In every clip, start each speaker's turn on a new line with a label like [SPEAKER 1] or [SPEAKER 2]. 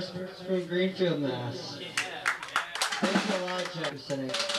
[SPEAKER 1] first for Greenfield, Mass. Thanks a lot, Jefferson.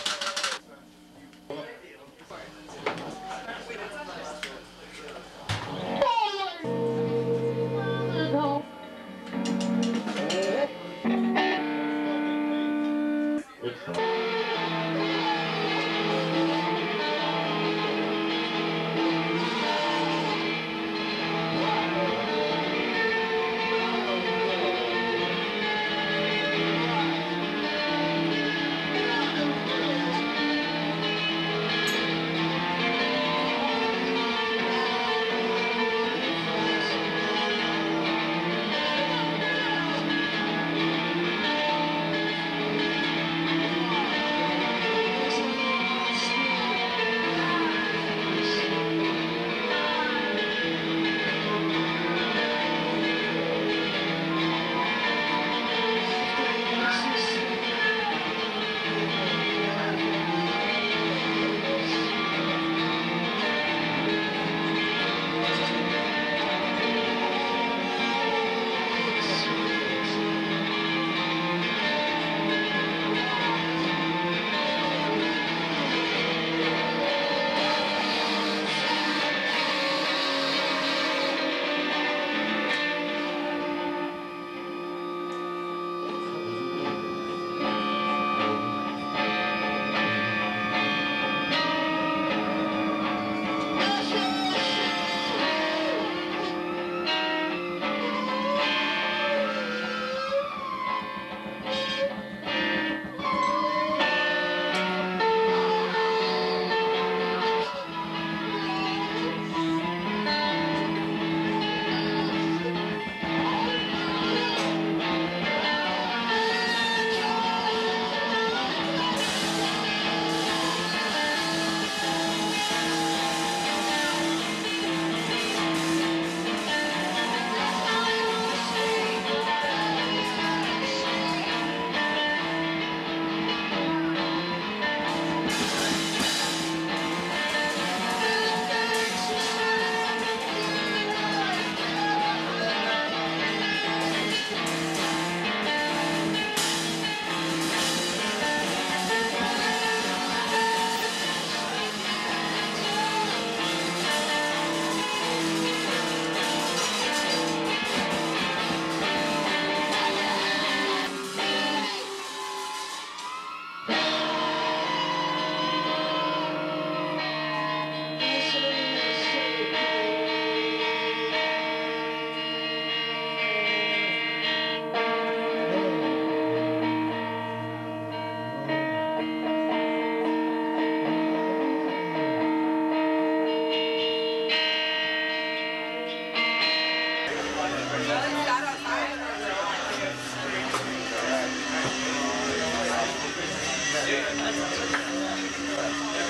[SPEAKER 2] You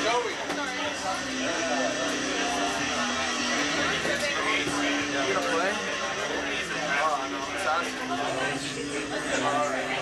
[SPEAKER 2] going. All right.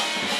[SPEAKER 2] Know.